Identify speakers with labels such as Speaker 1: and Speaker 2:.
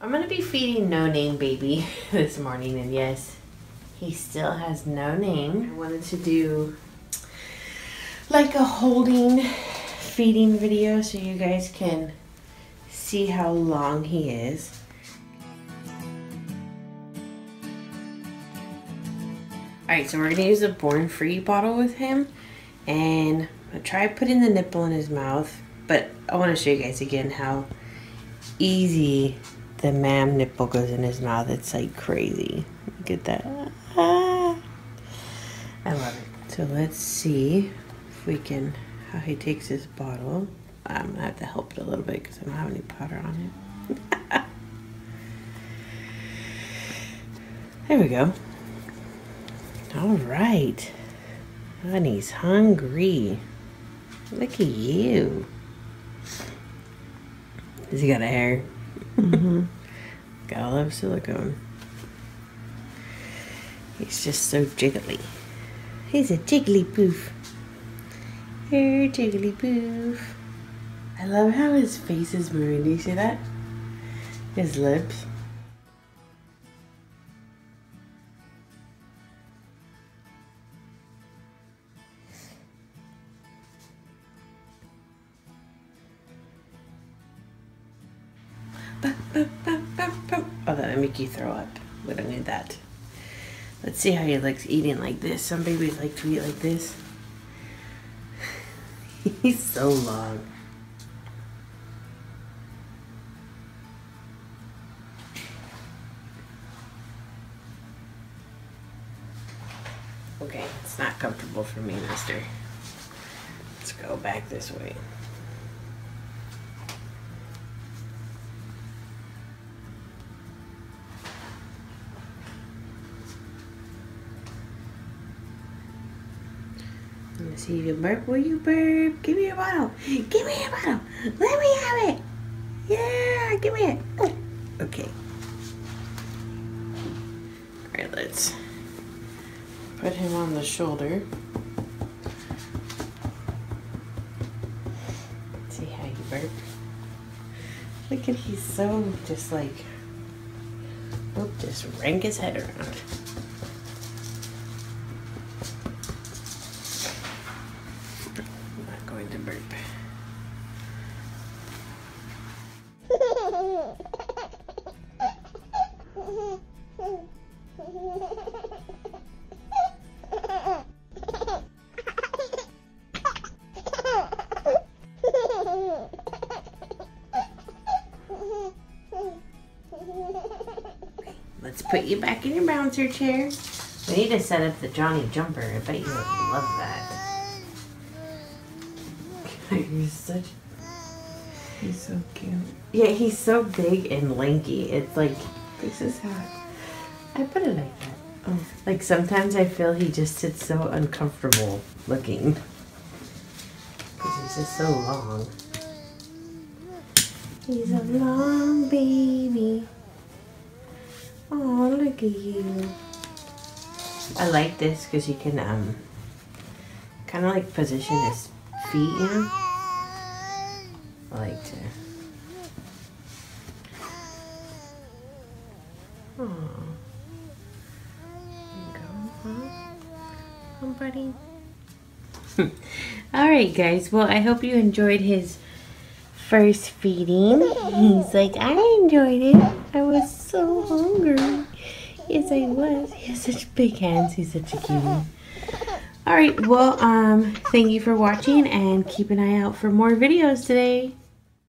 Speaker 1: I'm gonna be feeding No Name Baby this morning, and yes, he still has no name. I wanted to do like a holding feeding video so you guys can see how long he is. Alright, so we're gonna use a Born Free bottle with him and I'll try putting the nipple in his mouth, but I want to show you guys again how easy the mam nipple goes in his mouth. It's like crazy. Look at that. Ah. I love it. So let's see if we can, how he takes his bottle. I'm gonna have to help it a little bit because I don't have any powder on it. there we go. All right. Honey's hungry. Look at you. Has he got a hair? Mm-hmm. Gotta love silicone. He's just so jiggly. He's a Jigglypuff. Here, Jigglypuff. I love how his face is moving. Do you see that? His lips. Oh, that would make you throw up. We don't need that. Let's see how he likes eating like this. Some babies like to eat like this. He's so long. Okay, it's not comfortable for me, mister. Let's go back this way. Let's see if you burp. Will you burp? Give me your bottle. Give me your bottle. Let me have it. Yeah, give me it. Oh. Okay. All right, let's put him on the shoulder. see how you burp. Look at he's so just like, oh, just rank his head around. Going to burp. Let's put you back in your bouncer chair. We need to set up the Johnny jumper. I bet you would love that. He's such.
Speaker 2: He's so cute.
Speaker 1: Yeah, he's so big and lanky. It's like
Speaker 2: This is how.
Speaker 1: I put it like that. Oh, like sometimes I feel he just sits so uncomfortable looking because he's just so long. He's a long baby. Oh, look at you. I like this because you can um kind of like position his feet, you know. I like to. Buddy. All right, guys. Well, I hope you enjoyed his first feeding. He's like, I enjoyed it. I was so hungry. Yes, I was. He has such big hands. He's such a cutie. All right. Well, um, thank you for watching and keep an eye out for more videos today.